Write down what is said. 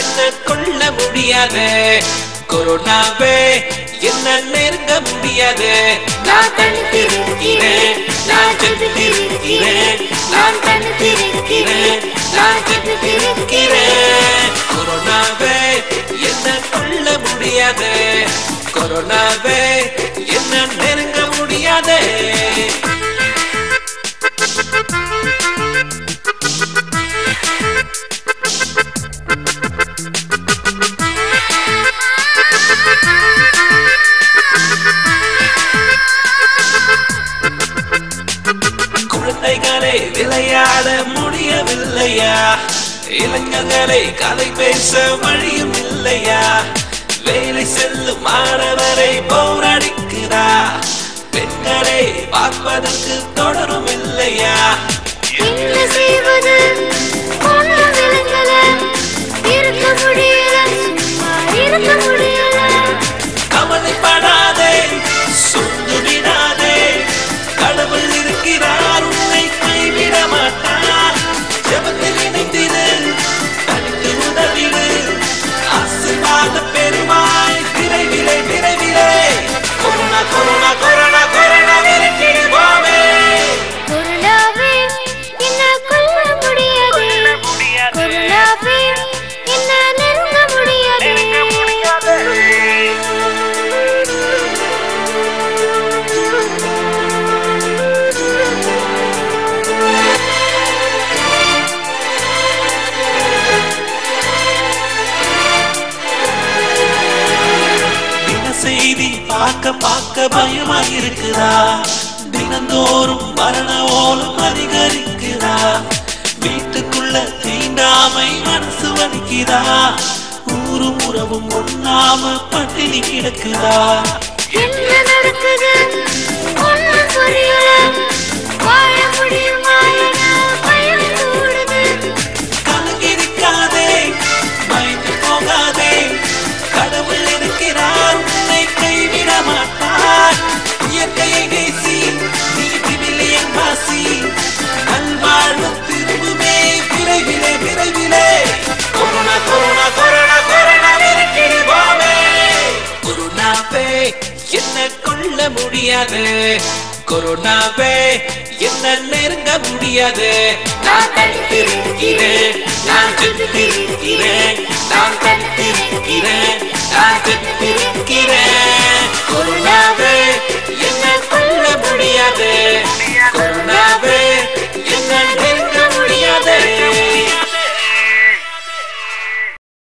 என்ன கொள்ள முடியாது? கொரோனாவே என்ன நெருங்க முடியாது? நான் தனித்திருக்கிறேன் நான் செத்துத்திருக்கிறேன் நான் தனித்திருக்கிறேன் நான் செத்துத்திருக்கிறேன் கொரோனாவே என்ன கொள்ள முடியாது? கொரோனாவே என்ன நெருங்க முடியாது? குழந்தைகளை விளையாட முடியவில்லையா? இளைஞர்களை கதை பேச வழியும் இல்லையா? வேலை செல்லும் மாணவரை போராடிக்கிறா பெண்களை பார்ப்பதற்கு தொடரும் இல்லையா? என்ன செய்வது? Father. செய்தி பார்க்க பார்க்க பயமா இருக்குதா தினந்தோறும் மரண ஓலம் அதிகரிக்குதா வீட்டுக்குள்ள தீண்டாமை மனசு வலிக்குதா? ஊரும் உறவும் ஒண்ணாம பட்டினி கிடக்குதா? என்ன என்ன கொள்ள முடியாது. கொரோனாவே என்ன நெருங்க முடியாது. நான் தனித்திருக்கிறேன்